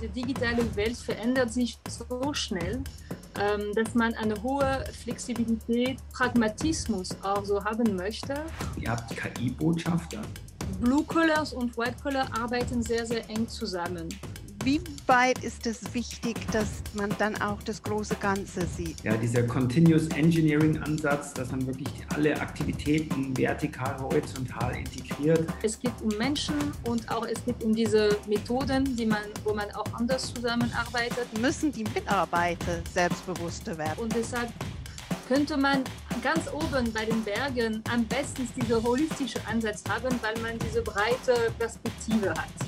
die digitale Welt verändert sich so schnell, ähm, dass man eine hohe Flexibilität, Pragmatismus auch so haben möchte. Ihr habt KI-Botschafter. Blue Collars und White Collar arbeiten sehr, sehr eng zusammen. Wie weit ist es wichtig, dass man dann auch das große Ganze sieht? Ja, dieser Continuous Engineering Ansatz, dass man wirklich alle Aktivitäten vertikal, horizontal integriert. Es geht um Menschen und auch es geht um diese Methoden, die man, wo man auch anders zusammenarbeitet. Müssen die Mitarbeiter selbstbewusster werden? Und deshalb könnte man ganz oben bei den Bergen am besten diesen holistischen Ansatz haben, weil man diese breite Perspektive hat.